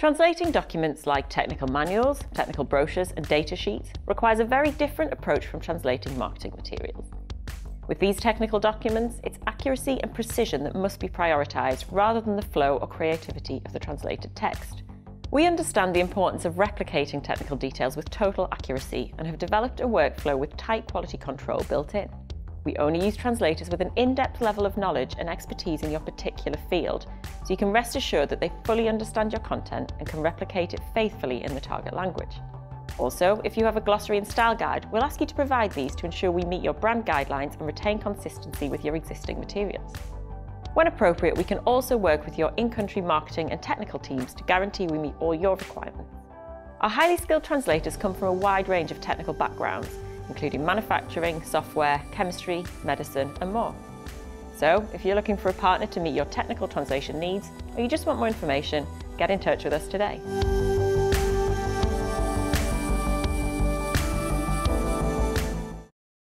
Translating documents like technical manuals, technical brochures, and data sheets requires a very different approach from translating marketing materials. With these technical documents, it's accuracy and precision that must be prioritised rather than the flow or creativity of the translated text. We understand the importance of replicating technical details with total accuracy and have developed a workflow with tight quality control built in. We only use translators with an in-depth level of knowledge and expertise in your particular field, so you can rest assured that they fully understand your content and can replicate it faithfully in the target language. Also, if you have a glossary and style guide, we'll ask you to provide these to ensure we meet your brand guidelines and retain consistency with your existing materials. When appropriate, we can also work with your in-country marketing and technical teams to guarantee we meet all your requirements. Our highly skilled translators come from a wide range of technical backgrounds, including manufacturing, software, chemistry, medicine, and more. So, if you're looking for a partner to meet your technical translation needs, or you just want more information, get in touch with us today.